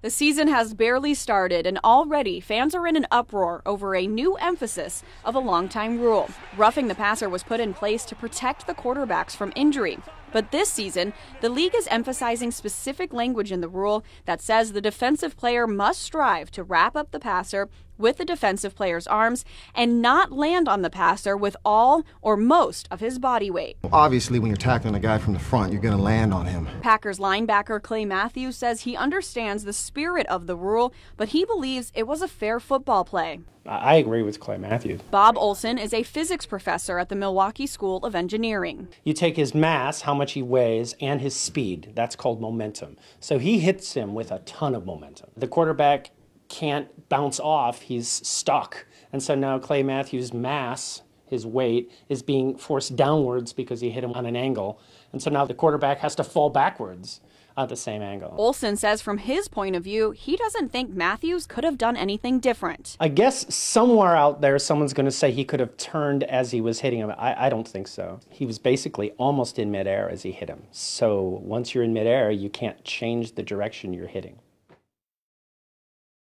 The season has barely started, and already fans are in an uproar over a new emphasis of a longtime rule. Roughing the passer was put in place to protect the quarterbacks from injury. But this season, the league is emphasizing specific language in the rule that says the defensive player must strive to wrap up the passer with the defensive player's arms and not land on the passer with all or most of his body weight. Obviously, when you're tackling a guy from the front, you're going to land on him. Packers linebacker Clay Matthews says he understands the spirit of the rule, but he believes it was a fair football play. I agree with Clay Matthews. Bob Olson is a physics professor at the Milwaukee School of Engineering. You take his mass, how much he weighs, and his speed. That's called momentum. So he hits him with a ton of momentum. The quarterback can't bounce off, he's stuck. And so now Clay Matthews' mass, his weight, is being forced downwards because he hit him on an angle. And so now the quarterback has to fall backwards at the same angle. Olson says from his point of view, he doesn't think Matthews could have done anything different. I guess somewhere out there, someone's going to say he could have turned as he was hitting him. I, I don't think so. He was basically almost in midair as he hit him. So once you're in midair, you can't change the direction you're hitting.